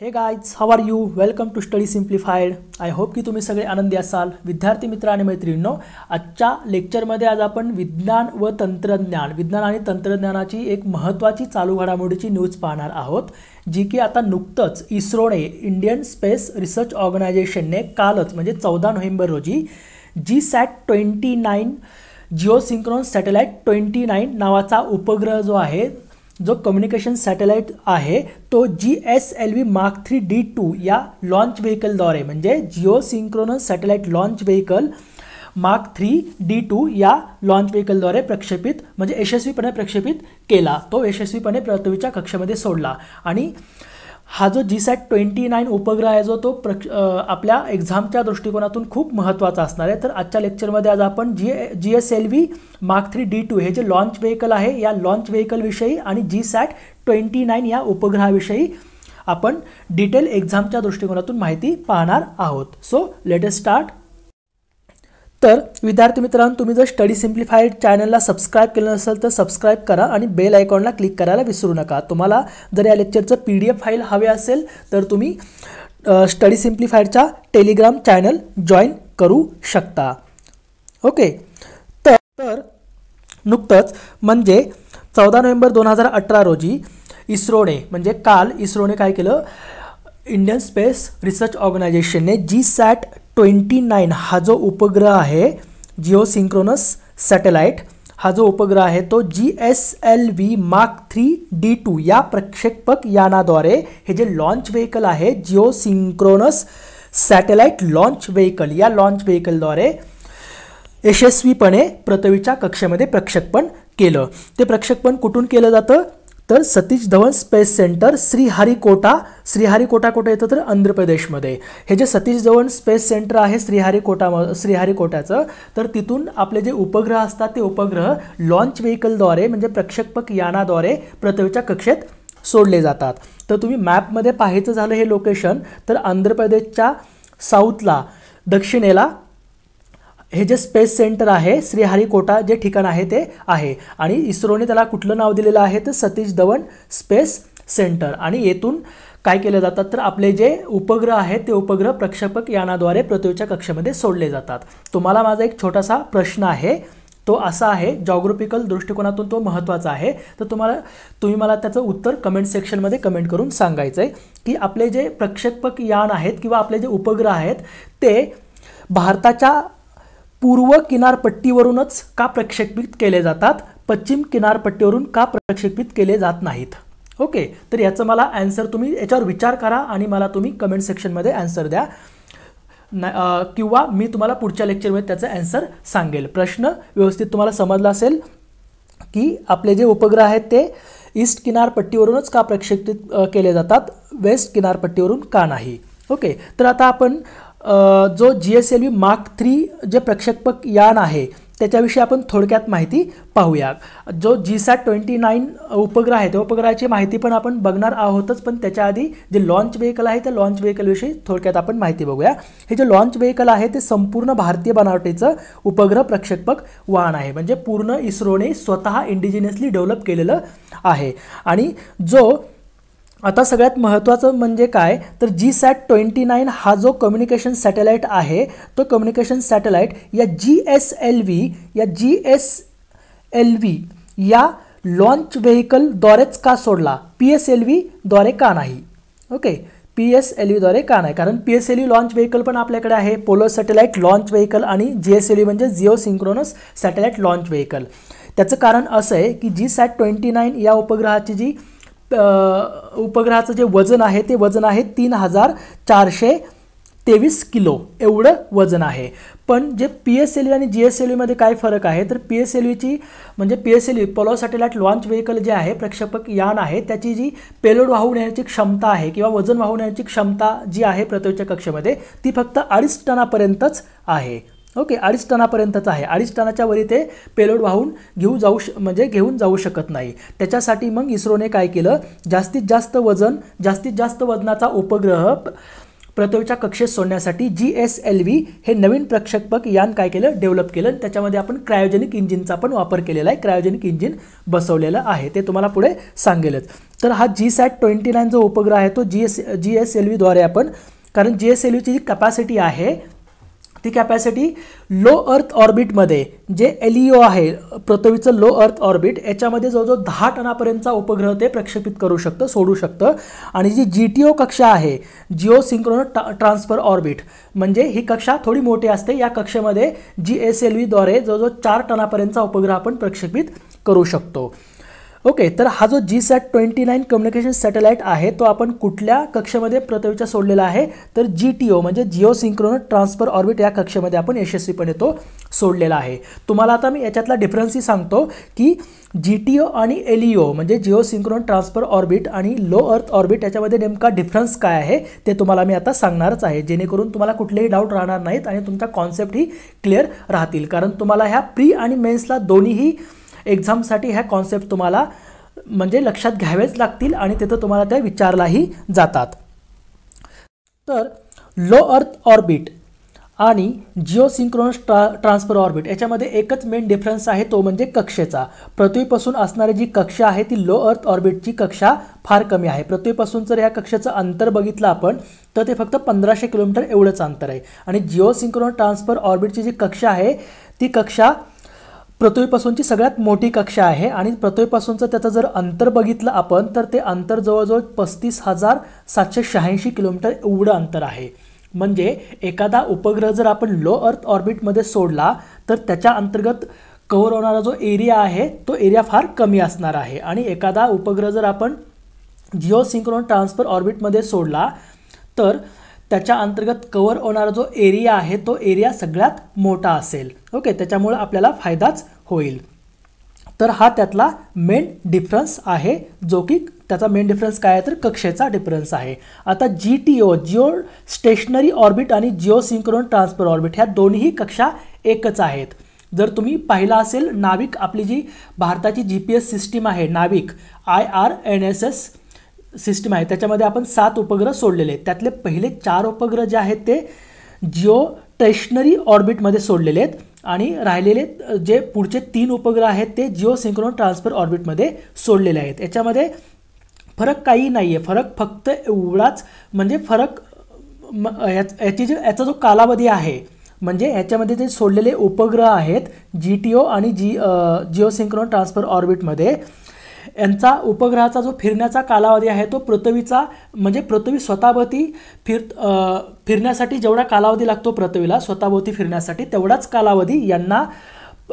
Hey guys how are you welcome to study simplified I hope की तुम्ही सगळे आनंदी असाल. विद्यार्थी मित्र आणि मैत्रिणींनो आजच्या लेक्चरमध्ये आज आपण विज्ञान व तंत्रज्ञान विज्ञान आणि तंत्रज्ञानाची एक महत्त्वाची चालू घडामोडीची न्यूज पाहणार आहोत जी की आता नुकतंच इस्रोने इंडियन स्पेस रिसर्च ऑर्गनायझेशनने कालच म्हणजे चौदा नोव्हेंबर रोजी G SAT twenty nine geosynchronous satellite twenty nine नावाचा उपग्रह जो आहे जो कम्युनिकेशन सॅटेलाईट आहे तो G S L V mark three D two या लॉन्च व्हेकलद्वारे म्हणजे geosynchronous satellite launch vehicle mark three D two या लॉन्च व्हेकलद्वारे प्रक्षेपित म्हणजे यशस्वीपणे प्रक्षेपित केला. तो यशस्वीपणे पृथ्वीच्या कक्षेमध्ये सोडला. आणि हा जो जी सॅट ट्वेंटी नाईन उपग्रह आहे जो तो प्रक्ष आपल्या एक्झामच्या दृष्टिकोनातून खूप महत्त्वाचा असणार आहे. तर आजच्या लेक्चरमध्ये आज आपण G G S L V mark three D two हे जे लॉन्च व्हेकल आहे या लॉन्च व्हेकलविषयी आणि जी सॅट ट्वेंटी नाईन या उपग्रहाविषयी आपण डिटेल एक्झामच्या दृष्टिकोनातून माहिती पाहणार आहोत. सो लेटेस्ट स्टार्ट तर विद्यार्थी मित्रांनो तुम्ही जर स्टडी सिम्प्लिफाईड चॅनलला सबस्क्राईब केलं नसेल तर सबस्क्राईब करा आणि बेल आयकॉनला क्लिक करायला विसरू नका. तुम्हाला जर या लेक्चरचं पी डी एफ फाईल हवे असेल तर तुम्ही स्टडी सिम्प्लिफाईडच्या टेलिग्राम चॅनल जॉईन करू शकता. ओके? तर तर नुकतंच म्हणजे चौदा नोव्हेंबर दोन हजार अठरा रोजी इस्रोने म्हणजे काल इस्रोने काय केलं? इंडियन स्पेस रिसर्च ऑर्गनायझेशनने जी सॅट ट्वेंटी नाईन हा जो उपग्रह आहे जिओ सिंक्रोनस सॅटेलाईट हा जो उपग्रह आहे तो G S L V mark three D two या प्रक्षेपक यानाद्वारे हे जे लॉन्च व्हेकल आहे Jio synchronous satellite launch vehicle या लॉन्च व्हेकलद्वारे यशस्वीपणे पृथ्वीच्या कक्षेमध्ये प्रक्षेपण केलं. ते प्रक्षेपण कुठून केलं जातं? तर सतीश धवन स्पेस सेंटर श्रीहरिकोटा श्रीहरिकोटा कुठे येतं तर आंध्र प्रदेशमध्ये हे जे सतीश धवन स्पेस सेंटर आहे श्रीहरिकोटा श्रीहरिकोटाचं तर तिथून आपले जे उपग्रह असतात ते उपग्रह लॉन्च व्हेकलद्वारे म्हणजे प्रक्षेपक यानाद्वारे पृथ्वीच्या कक्षेत सोडले जातात. तर तुम्ही मॅपमध्ये पाहायचं झालं हे लोकेशन तर आंध्र प्रदेशच्या साऊथला दक्षिणेला हे जे स्पेस सेंटर आहे श्रीहरिकोटा जे ठिकाण आहे ते आहे. आणि इस्रोने त्याला कुठलं नाव दिलेलं आहे तर सतीश धवन स्पेस सेंटर. आणि येथून काय केलं जातात तर आपले जे उपग्रह आहेत ते उपग्रह प्रक्षेपक यानाद्वारे पृथ्वीच्या कक्षेमध्ये सोडले जातात. तुम्हाला माझा एक छोटासा प्रश्न आहे. तो असा आहे जॉग्रॉफिकल दृष्टिकोनातून तो महत्त्वाचा आहे. तर तुम्हाला तुम्ही मला त्याचं उत्तर कमेंट सेक्शनमध्ये कमेंट करून सांगायचं आहे की आपले जे प्रक्षेपक यान आहेत किंवा आपले जे उपग्रह आहेत ते भारताच्या पूर्व किनारपट्टीवरूनच का प्रक्षेपित केले जातात? पश्चिम किनारपट्टीवरून का प्रक्षेपित केले जात नाहीत? ओके तर याचं मला ॲन्सर तुम्ही याच्यावर विचार करा आणि मला तुम्ही कमेंट सेक्शनमध्ये ॲन्सर द्या. किंवा मी तुम्हाला पुढच्या लेक्चरमध्ये त्याचं ॲन्सर सांगेल. प्रश्न व्यवस्थित तुम्हाला समजला असेल की आपले जे उपग्रह आहेत ते ईस्ट किनारपट्टीवरूनच का प्रक्षेपित केले जातात? वेस्ट किनारपट्टीवरून का नाही? ओके तर आता आपण जो G S L V mark three जे प्रक्षेपक यान आहे त्याच्याविषयी आपण थोडक्यात माहिती पाहूया. जो जी सॅट ट्वेंटी नाईन उपग्रह आहे त्या उपग्रहाची माहिती पण आपण बघणार आहोतच पण त्याच्या आधी जे लॉन्च व्हेकल आहे त्या लॉन्च व्हेकलविषयी थोडक्यात आपण माहिती बघूया. हे जे लॉन्च व्हेकल आहे ते संपूर्ण भारतीय बनावटीचं उपग्रह प्रक्षेपक वाहन आहे. म्हणजे पूर्ण इस्रोने स्वतः इंडिजिनियसली डेव्हलप केलेलं आहे. आणि जो आता सगळ्यात महत्त्वाचं म्हणजे काय? तर जी सॅट ट्वेंटी नाईन हा जो कम्युनिकेशन सॅटेलाईट आहे तो कम्युनिकेशन सॅटेलाईट या जी एस एल व्ही या जी एस एल व्ही या लॉन्च व्हेकलद्वारेच का सोडला? पी एस एल व्हीद्वारे का नाही? ओके पी एस एल व्हीद्वारे का नाही? कारण P S L V launch vehicle पण आपल्याकडे आहे. पोलो सॅटेलाईट लॉन्च व्हेकल आणि जी एस एल व्ही म्हणजे geo synchronous satellite launch vehicle त्याचं कारण असं आहे की जी सॅट ट्वेंटी नाईन या उपग्रहाची जी उपग्रहाचं जे वजन आहे ते वजन आहे तीन हजार चारशे तेवीस किलो. एवढं वजन आहे. पण J P S L V आणि जी एस एल व्हीमध्ये काय फरक आहे तर पी एस एल व्हीची म्हणजे P S L V polar satellite launch vehicle जे आहे प्रक्षेपक यान आहे त्याची जी पेलोड वाहून येण्याची क्षमता आहे किंवा वजन वाहून येण्याची क्षमता जी आहे पृथ्वीच्या कक्षेमध्ये ती फक्त अडीच टनापर्यंतच आहे. ओके अडीच टनापर्यंतच आहे. अडीच टनाच्या वरी ते पेलोड वाहून घेऊ जाऊ श म्हणजे घेऊन जाऊ शकत नाही. त्याच्यासाठी मग इस्रोने काय केलं? जास्तीत जास्त वजन जास्तीत जास्त वजनाचा उपग्रह पृथ्वीच्या कक्षेत सोडण्यासाठी जी एस एल व्ही हे नवीन प्रक्षेपक यान काय केलं? डेव्हलप केलं. त्याच्यामध्ये आपण क्रायोजेनिक इंजिनचा पण वापर केलेला आहे. क्रायोजेनिक इंजिन बसवलेलं आहे. ते तुम्हाला पुढे सांगेलच. तर हा जी सॅट ट्वेंटी नाईन जो उपग्रह आहे तो G S G S L व्हीद्वारे आपण कारण जी एस एल व्हीची जी कॅपॅसिटी आहे ती कॅपॅसिटी लो अर्थ ऑर्बिटमध्ये जे एल ई ओ आहे पृथ्वीचं लो अर्थ ऑर्बिट याच्यामध्ये जवळजवळ दहा टनापर्यंतचा उपग्रह ते प्रक्षेपित करू शकतं सोडू शकतं. आणि जी जी टी ओ कक्षा आहे जिओ सिंक्रोन ट्रान्सफर ऑर्बिट म्हणजे ही कक्षा थोडी मोठी असते. या कक्षेमध्ये जी एस एल व्हीद्वारे जवळजवळ चार टनापर्यंतचा उपग्रह आपण प्रक्षेपित करू शकतो. ओके तर हा जो G sat twenty nine communication satellite आहे तो आपण कुठल्या कक्षेमध्ये पृथ्वीच्या सोडलेला आहे? तर जी टी ओ म्हणजे जिओ सिंक्रोन ट्रान्सफर ऑर्बिट या कक्षेमध्ये आपण यशस्वीपणे तो सोडलेला आहे. तुम्हाला आता मी याच्यातला डिफरन्सही सांगतो की जी टी ओ आणि एल ई ओ म्हणजे जिओ सिंक्रोन ट्रान्सफर ऑर्बिट आणि लो अर्थ ऑर्बिट याच्यामध्ये नेमका डिफरन्स काय आहे ते तुम्हाला मी आता सांगणारच आहे. जेणेकरून तुम्हाला कुठलेही डाऊट राहणार नाहीत आणि तुमच्या कॉन्सेप्टही क्लिअर राहतील. कारण तुम्हाला ह्या प्री आणि मेन्सला दोन्हीही एक्झामसाठी ह्या कॉन्सेप्ट तुम्हाला म्हणजे लक्षात घ्यावेच लागतील आणि तिथं तुम्हाला त्या विचारलाही जातात. तर लो अर्थ ऑर्बिट आणि जिओसिंक्रोनस ट्रा ट्रान्सफर ऑर्बिट याच्यामध्ये एकच मेन डिफरन्स आहे तो म्हणजे कक्षेचा. पृथ्वीपासून असणारी जी कक्षा आहे ती लो अर्थ ऑर्बिटची कक्षा फार कमी आहे. पृथ्वीपासून जर या कक्षेचं अंतर बघितलं आपण तर ते फक्त पंधराशे किलोमीटर एवढंच अंतर आहे. आणि जिओ सिंक्रोन ट्रान्सफर ऑर्बिटची जी कक्षा आहे ती कक्षा पृथ्वीपासूनची सगळ्यात मोठी कक्षा आहे आणि पृथ्वीपासूनचं त्याचं जर अंतर बघितलं आपण तर ते अंतर जवळजवळ पस्तीस हजार सातशे शहाऐंशी किलोमीटर एवढं अंतर आहे. म्हणजे एखादा उपग्रह जर आपण लो अर्थ ऑर्बिटमध्ये सोडला तर त्याच्या अंतर्गत कव्हर होणारा जो एरिया आहे तो एरिया फार कमी असणार आहे. आणि एखादा उपग्रह जर आपण जिओ सिंक्रोन ट्रान्सफर ऑर्बिटमध्ये सोडला तर त्याच्या अंतर्गत कवर होणारा जो एरिया आहे तो एरिया सगळ्यात मोठा असेल. ओके त्याच्यामुळे आपल्याला फायदाच होईल. तर हा त्यातला मेन डिफरन्स आहे जो की त्याचा मेन डिफरन्स काय आहे तर कक्षेचा डिफरन्स आहे. आता G T O geostationary orbit आणि जिओ सिंक्रोन ट्रान्सफर ऑर्बिट ह्या दोन्ही कक्षा एकच आहेत. जर तुम्ही पाहिला असेल नाविक आपली जी भारताची जी पी एस सिस्टीम आहे NavIC I R N S S system आहे. त्याच्यामध्ये आपण सात उपग्रह सोडलेले आहेत. त्यातले पहिले चार उपग्रह जे आहेत ते जिओ टेशनरी ऑर्बिटमध्ये सोडलेले आहेत आणि राहिलेले जे पुढचे तीन उपग्रह आहेत ते जिओ सिंक्रोन ट्रान्सफर ऑर्बिटमध्ये सोडलेले आहेत. याच्यामध्ये फरक काही नाही आहे फरक फक्त एवढाच म्हणजे फरक याची जे याचा जो कालावधी आहे म्हणजे ह्याच्यामध्ये जे सोडलेले उपग्रह आहेत जी टी ओ आणि जी जिओ सिंक्रोन ट्रान्सफर ऑर्बिटमध्ये यांचा उपग्रहाचा जो फिरण्याचा कालावधी आहे तो पृथ्वीचा म्हणजे पृथ्वी स्वतःभोवती फिर फिरण्यासाठी जेवढा कालावधी लागतो पृथ्वीला स्वतःभोवती फिरण्यासाठी तेवढाच कालावधी यांना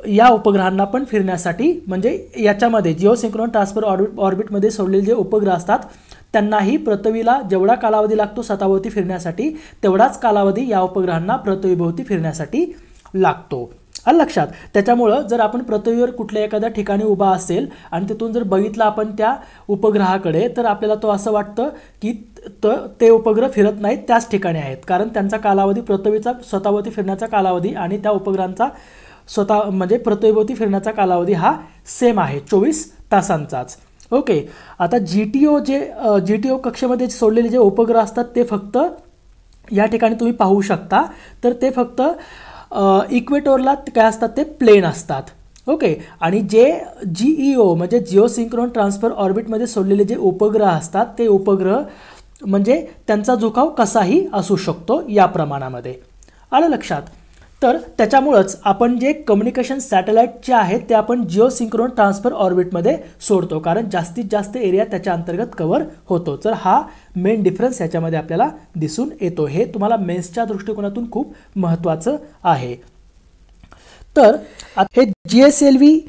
या उपग्रहांना पण फिरण्यासाठी म्हणजे याच्यामध्ये जिओ सिंक्रोन ट्रान्सफर ऑर्बिट ऑर्बिटमध्ये सोडलेले जे उपग्रह असतात त्यांनाही पृथ्वीला जेवढा कालावधी लागतो स्वतःभोवती फिरण्यासाठी तेवढाच कालावधी या उपग्रहांना पृथ्वीभोवती फिरण्यासाठी लागतो. आलं लक्षात. त्याच्यामुळं जर आपण पृथ्वीवर कुठल्या एखाद्या ठिकाणी उभा असेल आणि तिथून जर बघितलं आपण त्या उपग्रहाकडे तर आपल्याला तो असं वाटतं की तर ते उपग्रह फिरत नाहीत त्याच ठिकाणी आहेत. कारण त्यांचा कालावधी पृथ्वीचा स्वतःवरती फिरण्याचा कालावधी आणि त्या उपग्रहांचा स्वतः म्हणजे पृथ्वीभोवती फिरण्याचा कालावधी हा सेम आहे चोवीस तासांचाच. ओके. आता जी टी ओ जे जी टी ओ कक्षेमध्ये सोडलेले जे उपग्रह असतात ते फक्त या ठिकाणी तुम्ही पाहू शकता. तर ते फक्त इक्वेटोरला काय असतात ते? प्लेन असतात. ओके आणि जे जी ई ओ म्हणजे जिओ सिंक्रोन ट्रान्सफर ऑर्बिटमध्ये सोडलेले जे उपग्रह असतात ते उपग्रह म्हणजे त्यांचा झुकाव कसाही असू शकतो या प्रमाणामध्ये. आलं लक्षात? तर त्याच्यामुळंच आपण जे कम्युनिकेशन सॅटेलाईट जे आहेत ते आपण जिओ सिंक्रोन ट्रान्सफर ऑर्बिटमध्ये सोडतो. कारण जास्तीत जास्त एरिया त्याच्या अंतर्गत कव्हर होतो. तर हा मेन डिफरन्स याच्यामध्ये आपल्याला दिसून येतो. हे तुम्हाला मेन्सच्या दृष्टिकोनातून खूप महत्त्वाचं आहे. तर हे G S L V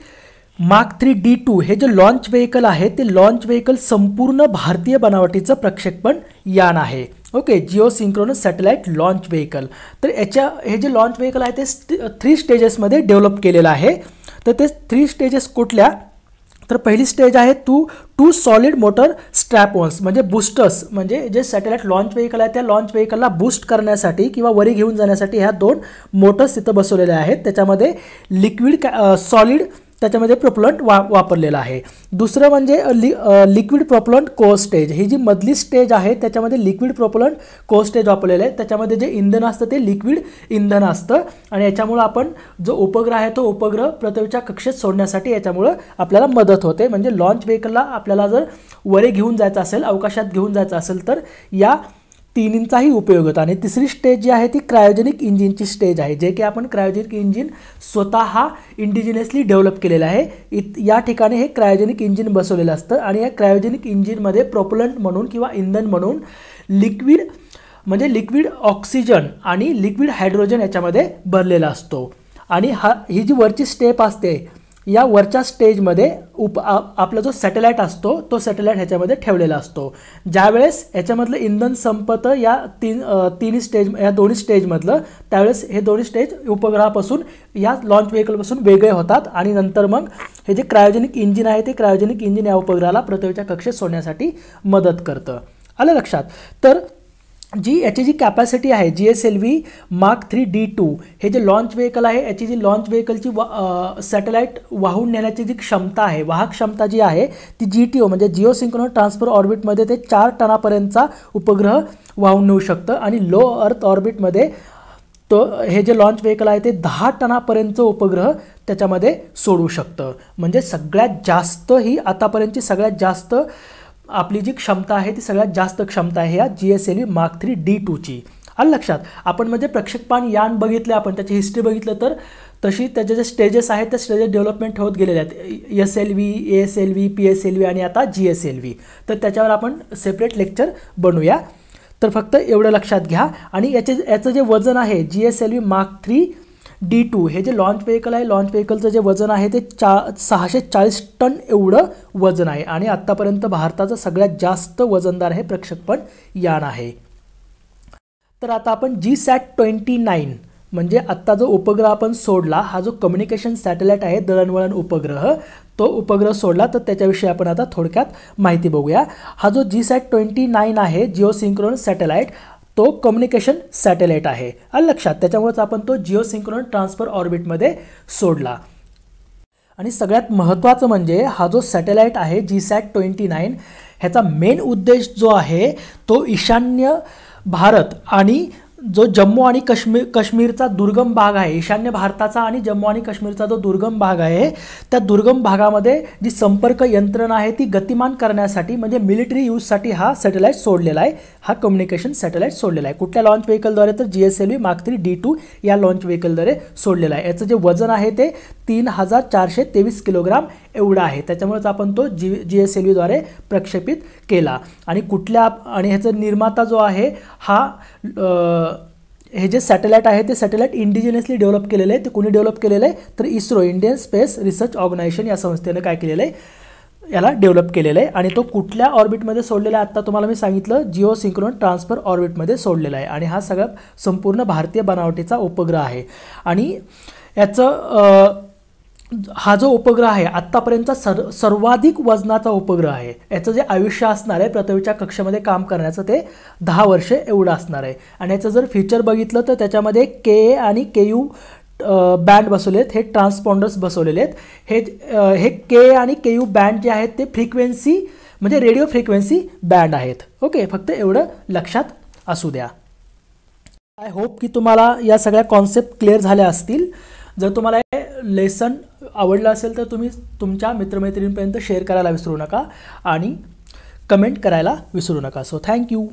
mark three D two हे जे लॉन्च व्हेकल आहे ते लॉन्च व्हेकल संपूर्ण भारतीय बनावटीचं प्रक्षेपण यान आहे. Okay geosynchronous satellite launch vehicle तर याच्या हे जे लॉन्च व्हेकल आहे ते थ्री स्टेजेसमध्ये डेव्हलप केलेलं आहे. तर ते थ्री स्टेजेस कुठल्या? तर पहिली स्टेज आहे two two solid motor strap ons म्हणजे बूस्टर्स म्हणजे जे सॅटेलाईट लॉन्च व्हेकल आहे त्या लॉन्च व्हेकलला बूस्ट करण्यासाठी किंवा वरी घेऊन जाण्यासाठी ह्या दोन मोटर्स तिथं बसवलेल्या आहेत. त्याच्यामध्ये लिक्विड कॅ सॉलिड त्याच्यामध्ये प्रोपलंट वा वापरलेलं आहे. दुसरं म्हणजे लि लिक्विड प्रोपलंट को स्टेज ही जी मधली स्टेज आहे त्याच्यामध्ये लिक्विड प्रोपलंट को स्टेज वापरलेलं आहे. त्याच्यामध्ये जे इंधन असतं ते लिक्विड इंधन असतं. आणि याच्यामुळं आपण जो उपग्रह आहे तो उपग्रह पृथ्वीच्या कक्षेत सोडण्यासाठी याच्यामुळं आपल्याला मदत होते. म्हणजे लॉन्च व्हेकलला आपल्याला जर वरे घेऊन जायचं असेल अवकाशात घेऊन जायचं असेल तर या तिन्हींचाही उपयोग होतो. आणि तिसरी स्टेज जी आहे ती क्रायोजेनिक इंजिनची स्टेज आहे जे की आपण क्रायोजेनिक इंजिन स्वतः हा इंडिजिनियसली डेव्हलप केलेलं आहे. इत या ठिकाणी हे क्रायोजेनिक इंजिन बसवलेलं असतं आणि या क्रायोजेनिक इंजिनमध्ये प्रोपलंट म्हणून किंवा इंधन म्हणून लिक्विड म्हणजे लिक्विड ऑक्सिजन आणि लिक्विड हायड्रोजन याच्यामध्ये भरलेला असतो. आणि हा ही जी वरची स्टेप असते या वरच्या स्टेजमध्ये उप आपला जो सॅटेलाईट असतो तो सॅटेलाईट ह्याच्यामध्ये ठेवलेला असतो. ज्यावेळेस ह्याच्यामधलं इंधन संपतं या तीन तिन्ही स्टेज या दोन्ही स्टेजमधलं त्यावेळेस हे दोन्ही स्टेज उपग्रहापासून या लॉन्च व्हेकलपासून वेगळे होतात आणि नंतर मग हे जे क्रायोजेनिक इंजिन आहे ते क्रायोजेनिक इंजिन या उपग्रहाला पृथ्वीच्या कक्षेत सोडण्यासाठी मदत करतं. आलं लक्षात? तर जी याची जी कॅपॅसिटी आहे G S L V mark three D two हे जे लॉन्च व्हेकल आहे याची जी लॉन्च व्हेकलची वा सॅटेलाईट वाहून नेण्याची जी क्षमता आहे वाहक क्षमता जी आहे ती जी टी ओ म्हणजे जिओ सिंक्रोनो ट्रान्सफर ऑर्बिटमध्ये ते चार टनापर्यंतचा उपग्रह वाहून नेऊ शकतं आणि लो अर्थ ऑर्बिटमध्ये तो हे जे लॉन्च व्हेकल आहे ते दहा टनापर्यंतचं उपग्रह त्याच्यामध्ये सोडू शकतं. म्हणजे सगळ्यात जास्त ही आतापर्यंतची सगळ्यात जास्त आपली जी क्षमता आहे ती सगळ्यात जास्त क्षमता आहे या G S L V mark three D टूची आलं लक्षात? आपण म्हणजे प्रक्षेपण यान बघितलं आपण त्याची हिस्ट्री बघितलं तर तशी त्याचे जे स्टेजेस आहेत त्या स्टेजेस डेव्हलपमेंट होत गेलेले आहेत. S L V A S L V P S L V आणि आता जी एस एल व्ही तर त्याच्यावर आपण सेपरेट लेक्चर बनवूया. तर फक्त एवढं लक्षात घ्या. आणि याचे याचं जे वजन आहे G S L V mark three D two. हे जे लॉन्च व्हेकल आहे लॉन्च व्हेकलचं जे वजन आहे ते चा सहाशे चाळीस टन एवढं वजन आहे. आणि आत्तापर्यंत भारताचं सगळ्यात जास्त वजनदार हे प्रक्षेपण यान आहे. तर आता आपण जी सॅट ट्वेंटी नाईन म्हणजे आत्ता जो उपग्रह आपण सोडला हा जो कम्युनिकेशन सॅटेलाईट आहे दळणवळण उपग्रह तो उपग्रह सोडला तर त्याच्याविषयी आपण आता थोडक्यात माहिती बघूया. हा जो जी सॅट ट्वेंटी नाईन आहे जिओ सिंक्रोन सॅटेलाईट तो कम्युनिकेशन सॅटेलाईट आहे. आलं लक्षात त्याच्यामुळेच आपण तो जिओ सिंक्रोन ट्रान्सफर ऑर्बिटमध्ये सोडला. आणि सगळ्यात महत्त्वाचं म्हणजे हा जो सॅटेलाईट आहे जी सॅट ट्वेंटी नाईन ह्याचा मेन उद्देश जो आहे तो ईशान्य भारत आणि जो जम्मू आणि काश्मीर काश्मीरचा दुर्गम भाग आहे ईशान्य भारताचा आणि जम्मू आणि काश्मीरचा जो दुर्गम भाग आहे त्या दुर्गम भागामध्ये जी संपर्क यंत्रणा आहे ती गतिमान करण्यासाठी म्हणजे मिलिटरी यूजसाठी हा सॅटेलाईट सोडलेला आहे. हा कम्युनिकेशन सॅटेलाईट सोडलेला आहे. कुठल्या लॉन्च व्हेकलद्वारे तर G S L V mark three D two या लॉन्च व्हेकलद्वारे सोडलेला आहे. याचं जे वजन आहे ते तीन हजार चारशे तेवीस किलोग्राम एवढा आहे. त्याच्यामुळेच आपण तो जी जी एस एल व्हीद्वारे प्रक्षेपित केला. आणि कुठल्या आणि ह्याचा निर्माता जो आहे हा हे जे सॅटेलाईट आहे ते सॅटेलाईट इंडिजिनियसली डेव्हलप केलेलं आहे. ते कोणी डेव्हलप केलेलं आहे? तर ISRO Indian space research organisation या संस्थेनं काय केलेलं आहे? याला डेव्हलप केलेलं आहे. आणि तो कुठल्या ऑर्बिटमध्ये सोडलेला आहे? आत्ता तुम्हाला मी सांगितलं जिओ सिंक्रोन ट्रान्सफर ऑर्बिटमध्ये सोडलेला आहे. आणि हा सगळा संपूर्ण भारतीय बनावटीचा उपग्रह आहे. आणि याचं हा जो उपग्रह आहे आत्तापर्यंतचा सर सर्वाधिक वजनाचा उपग्रह आहे. याचं जे आयुष्य असणार आहे पृथ्वीच्या कक्षेमध्ये काम करण्याचं ते दहा वर्षे एवढं असणार आहे. आणि याचं जर फीचर बघितलं तर त्याच्यामध्ये के ए आणि के यू बँड बसवले आहेत हे ट्रान्सपॉन्डर्स बसवलेले आहेत. हे हे के आणि के यू बँड जे आहेत ते फ्रिक्वेन्सी म्हणजे रेडिओ फ्रिक्वेन्सी बँड आहेत. ओके फक्त एवढं लक्षात असू द्या. आय होप की तुम्हाला या सगळ्या कॉन्सेप्ट क्लिअर झाल्या असतील. जर तुम्हाला हे लेसन आवडलं असेल तर तुम्ही तुमच्या मित्रमैत्रिणींपर्यंत शेअर करायला विसरू नका आणि कमेंट करायला विसरू नका. So thank you